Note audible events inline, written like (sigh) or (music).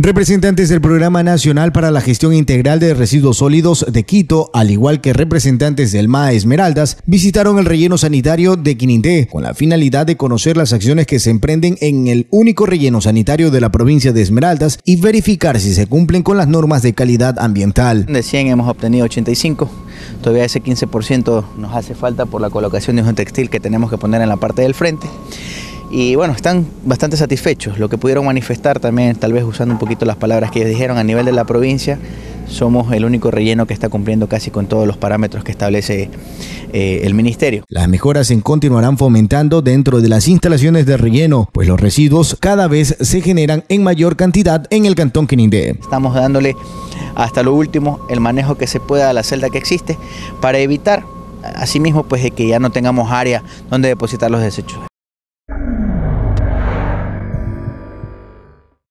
Representantes del Programa Nacional para la Gestión Integral de Residuos Sólidos de Quito, al igual que representantes del MA Esmeraldas, visitaron el relleno sanitario de Quinindé con la finalidad de conocer las acciones que se emprenden en el único relleno sanitario de la provincia de Esmeraldas y verificar si se cumplen con las normas de calidad ambiental. De 100 hemos obtenido 85, todavía ese 15% nos hace falta por la colocación de un textil que tenemos que poner en la parte del frente y bueno, están bastante satisfechos. Lo que pudieron manifestar también, tal vez usando un poquito las palabras que ellos dijeron a nivel de la provincia, somos el único relleno que está cumpliendo casi con todos los parámetros que establece eh, el ministerio. Las mejoras se continuarán fomentando dentro de las instalaciones de relleno, pues los residuos cada vez se generan en mayor cantidad en el cantón Quinindé. Estamos dándole hasta lo último el manejo que se pueda a la celda que existe para evitar asimismo pues que ya no tengamos área donde depositar los desechos. you (laughs)